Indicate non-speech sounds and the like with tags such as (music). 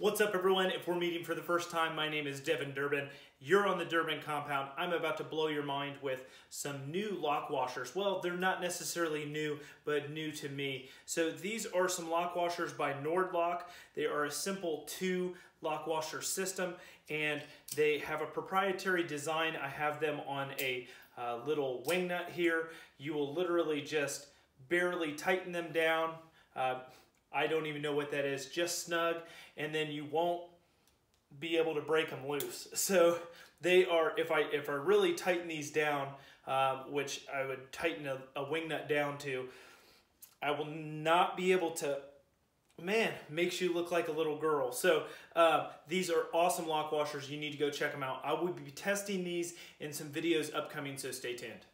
What's up everyone? If we're meeting for the first time, my name is Devin Durbin. You're on the Durbin compound. I'm about to blow your mind with some new lock washers. Well, they're not necessarily new, but new to me. So these are some lock washers by Nord-Lock. They are a simple two lock washer system and they have a proprietary design. I have them on a uh, little wing nut here. You will literally just barely tighten them down. Uh, I don't even know what that is, just snug, and then you won't be able to break them loose. (laughs) So they are, if I if I really tighten these down, um, which I would tighten a, a wing nut down to, I will not be able to man, makes you look like a little girl. So uh, these are awesome lock washers. You need to go check them out. I will be testing these in some videos upcoming, so stay tuned.